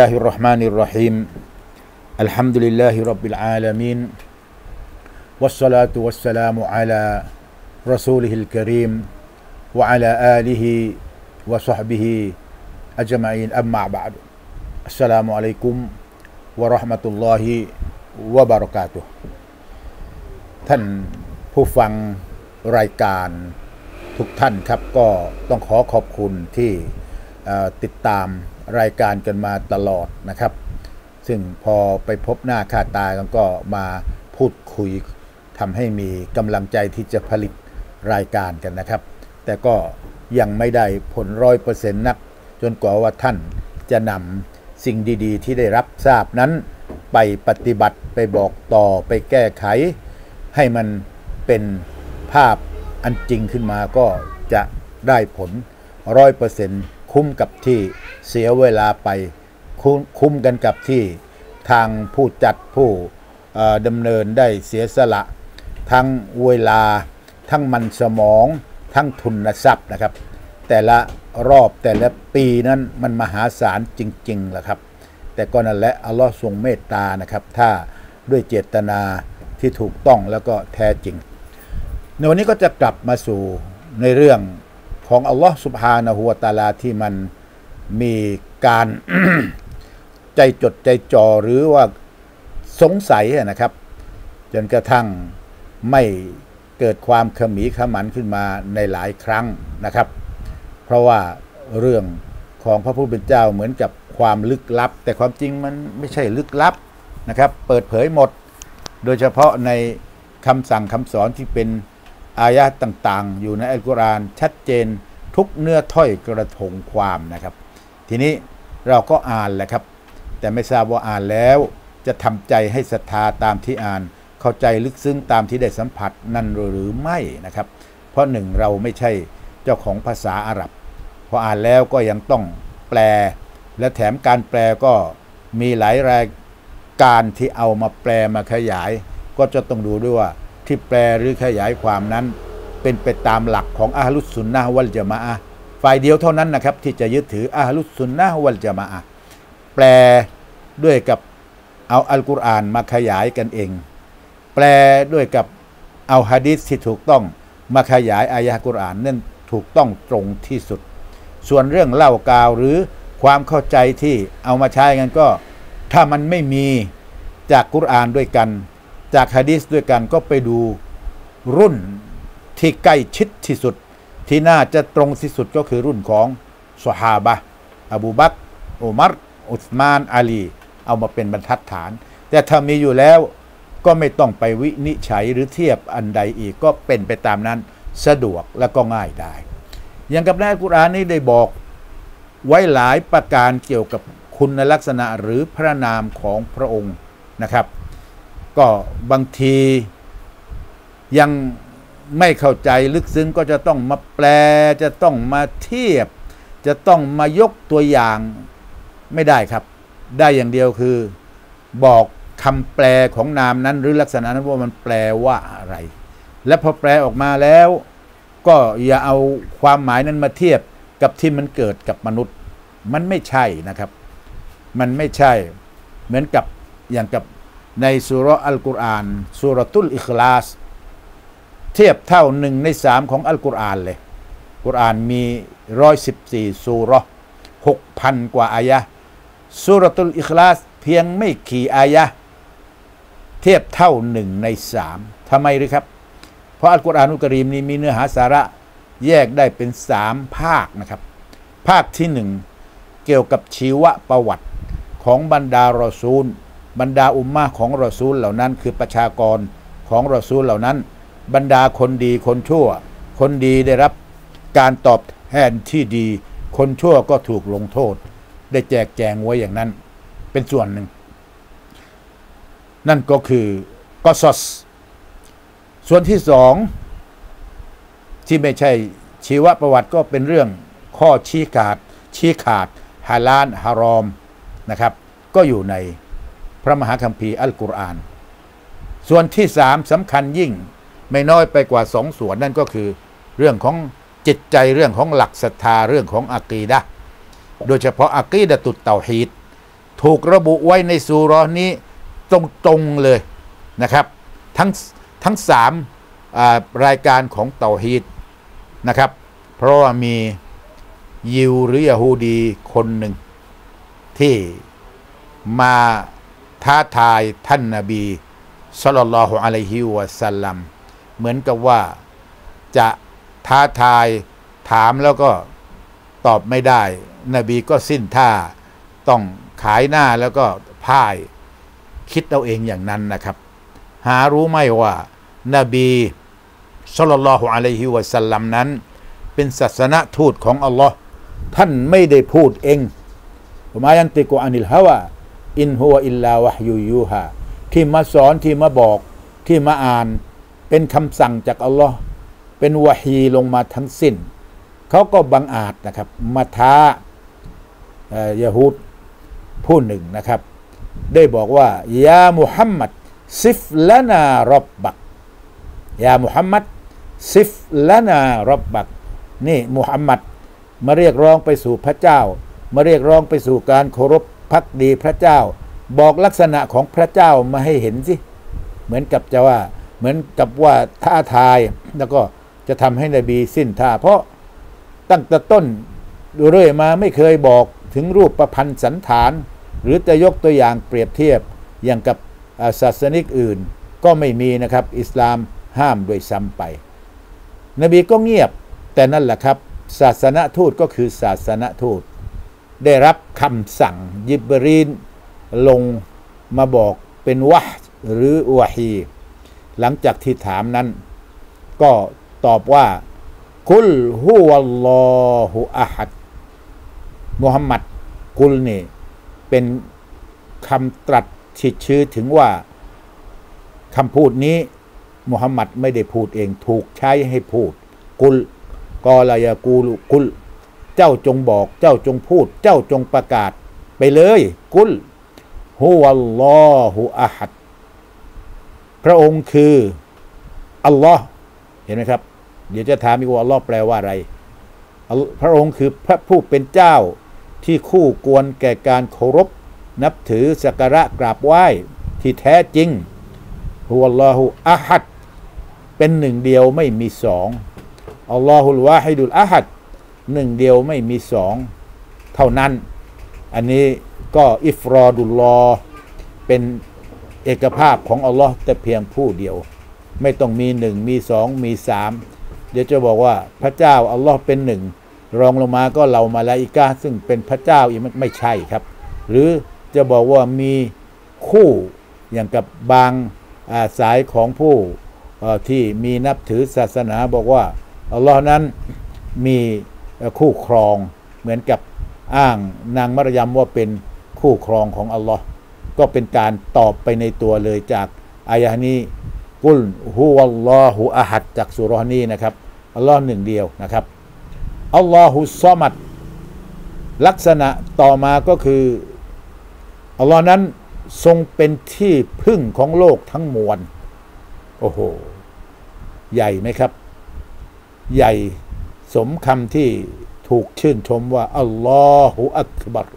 الله الرحمن الرحيم الحمد لله رب العالمين والصلاة والسلام على رسوله الكريم وعلى آله وصحبه أجمعين أما بعد السلام عليكم ورحمة الله وبركاته ท่านผู้ฟังรายการทุกท่านครับก็ต้องขอขอบคุณที่เอ่อ ติดตามรายการกันมาตลอดนะครับ ซึ่งพอไปพบหน้าค่าตากันก็มาพูดคุยทำให้มีกำลังใจที่จะผลิตรายการกันนะครับ แต่ก็ยังไม่ได้ผลร้อยเปอร์เซ็นต์นัก จนกว่าว่าท่านจะนำสิ่งดีๆ ที่ได้รับทราบนั้น ไปปฏิบัติไปบอกต่อไปแก้ไข ให้มันเป็นภาพอันจริงขึ้นมาก็จะได้ผลร้อยเปอร์เซ็นต์ คุ้มกับที่เสียเวลาไปคุ้มคุ้มกันกับที่ทางผู้จัดผู้ดำเนินได้เสียสละ ทั้งเวลา ทั้งมันสมอง ทั้งทุนทรัพย์นะครับ แต่ละรอบแต่ละปีนั้นมันมหาศาลจริงๆแหละครับ แต่ก็นั่นแหละอัลลอฮ์ทรงเมตตานะครับ ถ้าด้วยเจตนาที่ถูกต้องแล้วก็แท้จริง ในวันนี้ก็จะกลับมาสู่ในเรื่อง ของอัลลอฮ์สุบฮานะฮูวตาลาที่มันมีการใจจดใจจ่อหรือว่าสงสัยนะครับ จนกระทั่งไม่เกิดความขมีขมันขึ้นมาในหลายครั้งนะครับ เพราะว่าเรื่องของพระผู้เป็นเจ้าเหมือนกับความลึกลับ แต่ความจริงมันไม่ใช่ลึกลับนะครับ เปิดเผยหมด โดยเฉพาะในคำสั่งคำสอนที่เป็น อายะต่างๆ อยู่ในอัลกุรอานชัดเจนทุกเนื้อถ้อยกระทงความนะครับ ทีนี้เราก็อ่านแหละครับ แต่ไม่ทราบว่าอ่านแล้วจะทำใจให้ศรัทธาตามที่อ่าน เข้าใจลึกซึ้งตามที่ได้สัมผัสนั่นหรือไม่นะครับ เพราะหนึ่งเราไม่ใช่เจ้าของภาษาอาหรับพออ่านแล้วก็ยังต้องแปล และแถมการแปลก็มีหลายรายการที่เอามาแปลมาขยาย ก็จะต้องดูด้วยว่า ที่แปลหรือขยายความนั้น เป็นไปตามหลักของอาลุสซุนนะวัลจามะอะฝ่ายเดียวเท่านั้นนะครับ ที่จะยึดถืออาลุสซุนนะวัลจามะอะแปลด้วยกับเอาอัลกุรอานมาขยายกันเอง แปลด้วยกับเอาฮะดีษที่ถูกต้องมาขยายอายะกุรอานนั่นถูกต้องตรงที่สุด ส่วนเรื่องเล่ากาวหรือความเข้าใจที่เอามาใช้กันก็ ถ้ามันไม่มีจากกุรอานด้วยกัน จากฮะดีษด้วยกันก็ไปดูรุ่นที่ใกล้ชิดที่สุด ที่น่าจะตรงที่สุดก็คือรุ่นของสฮาบะอบูบักอุมัรอุสมาน อาลี เอามาเป็นบรรทัดฐาน แต่ถ้ามีอยู่แล้วก็ไม่ต้องไปวินิจฉัยหรือเทียบอันใดอีกก็เป็นไปตามนั้นสะดวกและก็ง่ายได้ อย่างกับในอัลกุรอานนี้ได้บอกไว้หลายประการเกี่ยวกับคุณลักษณะหรือพระนามของพระองค์นะครับ ก็บางทียังไม่เข้าใจลึกซึ้งก็จะต้องมาแปลจะต้องมาเทียบ จะต้องมายกตัวอย่างไม่ได้ครับ ได้อย่างเดียวคือบอกคำแปลของนามนั้น หรือลักษณะนั้นว่ามันแปลว่าอะไร และพอแปลออกมาแล้ว ก็อย่าเอาความหมายนั้นมาเทียบกับที่มันเกิดกับมนุษย์ มันไม่ใช่นะครับ มันไม่ใช่เหมือนกับอย่างกับ ในสุรอัลกุรอานสุรตุลอิคลาส เทียบเท่าหนึ่งในสามของอัลกุรอานเลย กุรอานมีร้อยสิบสี่สุรหกพันกว่าอายะสุรตุลอิคลาสเพียงไม่กี่อายะเทียบเท่าหนึ่งในสามทำไมหรือครับ เพราะอัลกุรอานุกรีมนี้มีเนื้อหาสาระแยกได้เป็นสามภาคนะครับ ภาคที่หนึ่งเกี่ยวกับชีวประวัติของบรรดารอซูล บรรดาอุมมาของรอซูลเหล่านั้นคือประชากรของรอซูลเหล่านั้น บรรดาคนดีคนชั่ว คนดีได้รับการตอบแทนที่ดี คนชั่วก็ถูกลงโทษ ได้แจกแจงไว้อย่างนั้น เป็นส่วนหนึ่ง นั่นก็คือกอซอสส่วนที่สองที่ไม่ใช่ชีวประวัติก็เป็นเรื่องข้อชี้ขาดชี้ขาดฮาลานฮารอมนะครับ ก็อยู่ใน พระมหาคัมภีร์อัลกุรอาน ส่วนที่สามสำคัญยิ่งไม่น้อยไปกว่าสองส่วนนั่นก็คือ เรื่องของจิตใจเรื่องของหลักศรัทธาเรื่องของอากีดะโดยเฉพาะอากีดะตุตเตาฮีดถูกระบุไว้ในสุรอนี้ตรงๆเลยนะครับ ทั้งทั้งสามรายการของเตาฮีดนะครับ เพราะว่ามียิวหรือยาฮูดีคนหนึ่งที่มา ท้าทายท่านนาบีศ็อลลลอฮุอะลัยฮิวะสัลลัมเหมือนกับว่าจะท้าทายถามแล้วก็ตอบไม่ได้ นบีก็สิ้นท่าต้องขายหน้าแล้วก็พ่ายคิดเอาเองอย่างนั้นนะครับ หารู้ไหมว่า นบี صلى الله عليه وسلم นั้น เป็นศาสนทูตของอัลลอฮ์ท่านไม่ได้พูดเองوما ينطق عن الهوى إن هو إلا وحي يوحىที่มาสอนที่มาบอกที่มาอ่าน เป็นคำสั่งจากอัลลอฮ์เป็นวะฮีลงมาทั้งสิ้น เขาก็บังอาจนะครับ มาท้าเยะฮูดผู้หนึ่งนะครับ ได้บอกว่ายามุฮัมมัดซิฟละนารบบักยามุฮัมมัดซิฟละนารบบักนี่มุฮัมมัดมาเรียกร้องไปสู่พระเจ้า มาเรียกร้องไปสู่การเคารพ พักดีพระเจ้า บอกลักษณะของพระเจ้ามาให้เห็นสิเหมือนกับจะว่าเหมือนกับว่าท้าทายแล้วก็จะทำให้นบีสิ้นท่า เพราะตั้งแต่ต้นดูเรื่อยมาไม่เคยบอกถึงรูปประพันธ์สันฐาน หรือจะยกตัวอย่างเปรียบเทียบอย่างกับศาสนิกอื่น ก็ไม่มีนะครับ อิสลามห้ามโดยซ้ำไป นบีก็เงียบแต่นั่นแหละครับ ศาสนทูตก็คือศาสนทูต ได้รับคำสั่งยิบรีนลงมาบอกเป็นวะหรือวะฮี หลังจากที่ถามนั้น ก็ตอบว่า คุลฮุวัลลอฮุอะฮัดมุฮัมมัดกุลนี่ เป็นคำตรัสที่ชื่อถึงว่าคำพูดนี้มุฮัมมัดไม่ได้พูดเองถูกใช้ให้พูด กุลกอลายากูลกุล เจ้าจงบอก เจ้าจงพูด เจ้าจงประกาศ ไปเลย กุลฮุวัลลอฮุอะฮัดพระองค์คืออัลลอฮ์เห็นไหมครับ เดี๋ยวจะถามอีกว่าอัลลอฮ์แปลว่าอะไร พระองค์คือพระผู้เป็นเจ้าที่คู่ควรแก่การเคารพ นับถือสักการะกราบไหว้ที่แท้จริงฮุวัลลอฮุอะฮัดเป็นหนึ่งเดียวไม่มีสองอัลลอฮุลวาฮิดุลอะฮัด หนึ่งเดียวไม่มีสองเท่านั้น อันนี้ก็อิฟรอดุลลอเป็นเอกภาพของอัลลอฮ์แต่เพียงผู้เดียว ไม่ต้องมีหนึ่งมีสองมีสามเดี๋ยวจะบอกว่าพระเจ้าอัลลอฮ์เป็นหนึ่งรองลงมาก็เรามาลาอิกาซึ่งเป็นพระเจ้าอีกไม่ใช่ครับ หรือจะบอกว่ามีคู่อย่างกับบางาสายของผู้ที่มีนับถือศาสนาบอกว่าอัลลอฮ์นั้นมี คู่ครองเหมือนกับอ้างนางมารยมว่าเป็นคู่ครองของอัลลอฮ์ก็เป็นการตอบไปในตัวเลยจากอายะนี้กุลฮุวัลลอฮุอะฮัดจากสุรานี้นะครับอัลลอฮ์หนึ่งเดียวนะครับอัลลอฮุซอมัดลักษณะต่อมาก็คืออัลลอฮ์นั้นทรงเป็นที่พึ่งของโลกทั้งมวลโอ้โห ใหญ่ไหมครับ ใหญ่ สมคำที่ถูกชื่นชมว่า อัลลอฮุอักบัร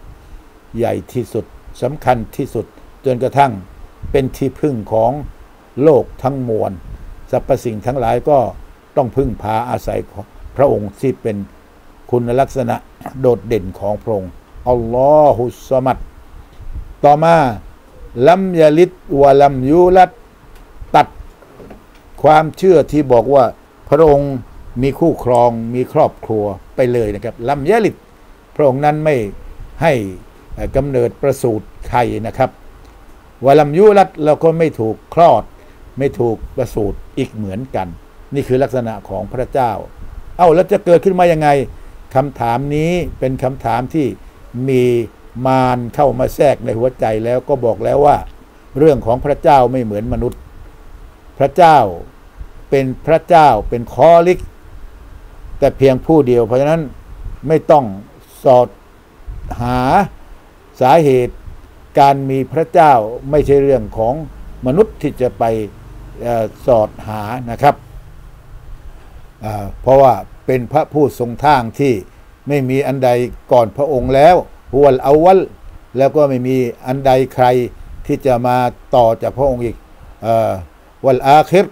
ใหญ่ที่สุดสำคัญที่สุด จนกระทั่งเป็นที่พึ่งของโลกทั้งมวลสรรพสิ่งทั้งหลายก็ต้องพึ่งพาอาศัยของพระองค์ที่เป็นคุณลักษณะโดดเด่นของพระองค์อัลลอฮุสมัดต่อมาลัมยาลิดวะลัมยูลัดตัดความเชื่อที่บอกว่าพระองค์ มีคู่ครองมีครอบครัวไปเลยนะครับลัมยาลิดพระองค์นั้นไม่ให้กำเนิดประสูติใครนะครับวลัมยูลัดเราก็ไม่ถูกคลอด ไม่ถูกประสูติอีกเหมือนกัน นี่คือลักษณะของพระเจ้า เอ้าแล้วจะเกิดขึ้นมายังไงคำถามนี้เป็นคำถามที่มีมารเข้ามาแทรกในหัวใจแล้วก็บอกแล้วว่า เรื่องของพระเจ้าไม่เหมือนมนุษย์ พระเจ้าเป็นพระเจ้าเป็นคอลิก แต่เพียงผู้เดียว เพราะฉะนั้นไม่ต้องสอดหาสาเหตุการมีพระเจ้าไม่ใช่เรื่องของมนุษย์ที่จะไปอสอดหานะครับเพราะว่าเป็นพระผู้ทรงทางที่ไม่มีอันใดก่อนพระองค์แล้วฮุวัลอาวัลแล้วก็ไม่มีอันใดใครที่จะมาต่อจากพระองค์อีกอวัลอาคิร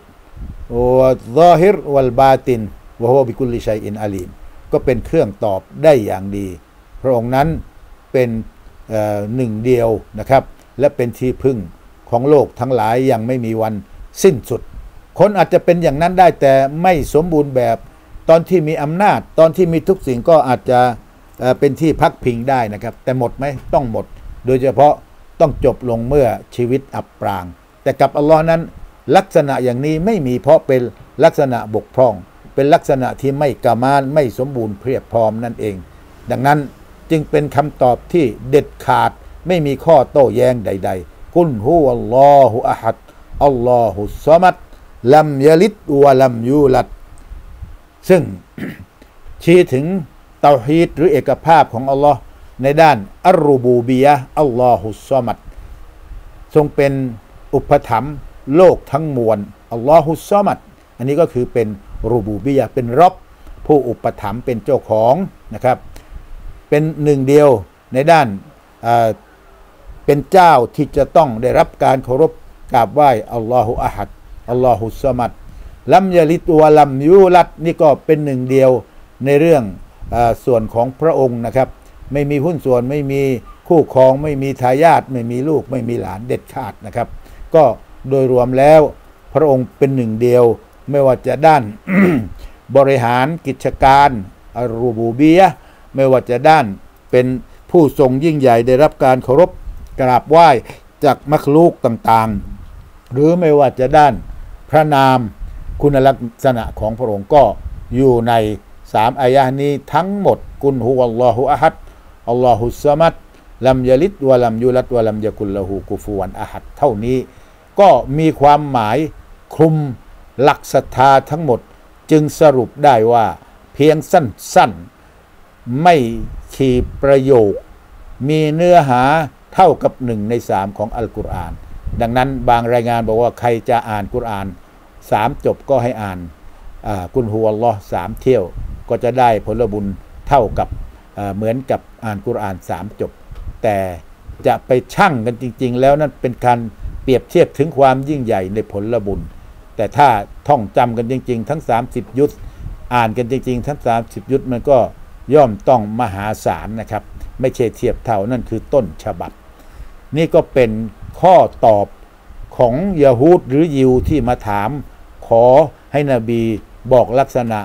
วัลซาฮิรวัลบาติน วะฮวบิกุลิชัยอินอาลีม ก็เป็นเครื่องตอบได้อย่างดี พระองค์นั้นเป็นหนึ่งเดียวนะครับ และเป็นที่พึ่งของโลกทั้งหลายยังไม่มีวันสิ้นสุด คนอาจจะเป็นอย่างนั้นได้แต่ไม่สมบูรณ์แบบ ตอนที่มีอำนาจ ตอนที่มีทุกสิ่งก็อาจจะเอ่อเป็นที่พักพิงได้นะครับ แต่หมดไหมต้องหมด โดยเฉพาะต้องจบลงเมื่อชีวิตอับปราง แต่กับอัลลอฮ์นั้นลักษณะอย่างนี้ไม่มีเพราะเป็นลักษณะบกพร่อง เป็นลักษณะที่ไม่กามานไม่สมบูรณ์เพียบพร้อมนั่นเอง ดังนั้นจึงเป็นคำตอบที่เด็ดขาดไม่มีข้อโต้แย้งใด ๆ กุลฮุวัลลอฮุอะฮัดอัลลอฮุสมัดลัมยลิดวะลัมยูลัด ซึ่งชี้ถึงเตาฮีดหรือเอกภาพของอัลลอฮ์ในด้านอัรูบูบียะอัลลอฮุสมัดทรงเป็นอุปถัมภ์โลกทั้งมวลอัลลอฮุสมัด อันนี้ก็คือเป็น รูบูบียะเป็นรบผู้อุปถัมภ์เป็นเจ้าของนะครับ เป็นหนึ่งเดียวในด้านอ่าเป็นเจ้าที่จะต้องได้รับการเคารพกราบไหว้อัลลอฮฺอะฮัดอัลลอฮฺสมัดลัมยาลิตวะลัมยูลัดนี่ก็เป็นหนึ่งเดียวในเรื่องอส่วนของพระองค์นะครับ ไม่มีหุ้นส่วนไม่มีคู่ครองไม่มีทายาทไม่มีลูกไม่มีหลานเด็ดขาดนะครับ ก็โดยรวมแล้วพระองค์เป็นหนึ่งเดียว ไม่ว่าจะด้านบริหารกิจการอารูบูเบียไม่ว่าจะด้านเป็นผู้ทรงยิ่งใหญ่ได้รับการเคารพกราบไหว้จากมัคลูกต่างๆ หรือไม่ว่าจะด้านพระนามคุณลักษณะของพระองค์ก็อยู่ในสามอายะห์นี้ทั้งหมดกุนฮุวัลลอฮุอะฮัดอัลลอฮุสซะมัดลัมยลิดวะลัมยูลัดวะลัมยะกุลละหูกุฟูวันอะฮัดเท่านี้ ก็มีความหมายคลุม หลักศรัทธาทั้งหมดจึงสรุปได้ว่าเพียงสั้นๆ ไม่ขีประโยค มีเนื้อหาเท่ากับหนึ่งในสามของอัลกุรอาน ดังนั้นบางรายงานบอกว่าใครจะอ่านกุรอานสามจบก็ให้อ่านอ่ากุลฮุวัลอสามเที่ยวก็จะได้ผลบุญเท่ากับเหมือนกับอ่านกุรอานสามจบ แต่จะไปชั่งกันจริง ๆ แล้วนั่นเป็นการเปรียบเทียบถึงความยิ่งใหญ่ในผลบุญ แต่ถ้าท่องจำกันจริง ๆ ทั้ง 30 ยุทธอ่านกันจริง ๆ ทั้ง 30 ยุทธมันก็ย่อมต้องมหาศาลนะครับ ไม่ใช่เทียบเท่านั่นคือต้นฉบับ นี่ก็เป็นข้อตอบของยาฮูดหรือยิวที่มาถาม ขอให้นบีบอกลักษณะ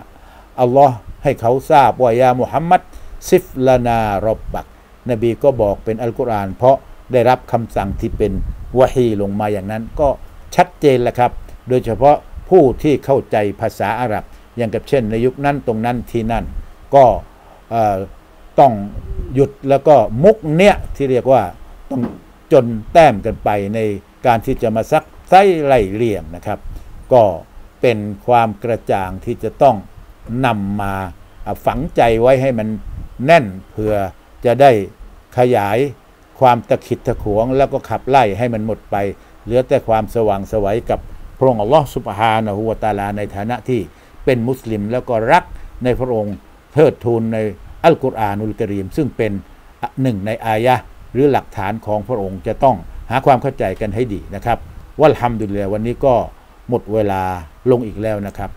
อัลลอฮ์ให้เขาทราบว่ายามุฮัมมัดซิฟลานารบบัก นบีก็บอกเป็นอัลกุรอาน เพราะได้รับคำสั่งที่เป็นวะฮีลงมาอย่างนั้นก็ชัดเจนแหละครับ โดยเฉพาะผู้ที่เข้าใจภาษาอาหรับ อย่างกับเช่นในยุคนั้นตรงนั้นที่นั่น ก็ต้องหยุดแล้วก็มุกเนี้ยที่เรียกว่าต้องจนแต้มกันไปในการที่จะมาซักไส้ไล่เลี่ยงนะครับ ก็เป็นความกระจ่างที่จะต้องนำมาฝังใจไว้ให้มันแน่นเพื่อจะได้ขยายความตะขิดตะขวง แล้วก็ขับไล่ให้มันหมดไป เหลือแต่ความสว่างสวัยกับ พระองค์อัลลอฮ์สุบฮานะฮูวะตาลาในฐานะที่เป็นมุสลิมแล้วก็รักในพระองค์เทิดทูนในอัลกุรอานุลกรีมซึ่งเป็นหนึ่งในอายะหรือหลักฐานของพระองค์จะต้องหาความเข้าใจกันให้ดีนะครับوالحمد لله วันนี้ก็หมดเวลาลงอีกแล้วนะครับ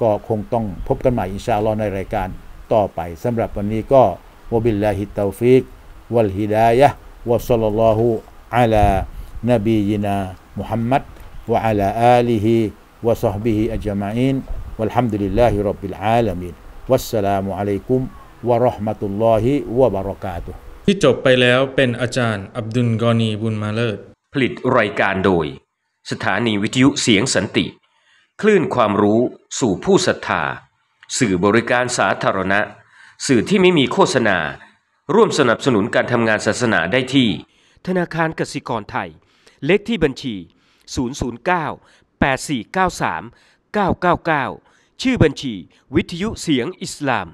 ก็คงต้องพบกันใหม่إن شاء الله ในรายการต่อไปสำหรับวันนี้ก็ وبالله التوفيق والهداية وصلى الله على نبينا محمد وعلى آله وصحبه أجمعين والحمد لله رب العالمين والسلام عليكم ورحمة اللهวะบะเราะกาตุฮ์ที่จบไปแล้วเป็นอาจารย์อับดุลกอนีบุญมาเลิศผลิตรายการโดย สถานีวิทยุเสียงสันติ คลื่นความรู้สู่ผู้ศรัทธา สื่อบริการสาธารณะ สื่อที่ไม่มีโฆษณา ร่วมสนับสนุนการทำงานศาสนาได้ที่ ธนาคารกสิกรไทย เลขที่บัญชี 009 8493 999 ชื่อบัญชี วิทยุเสียงอิสลาม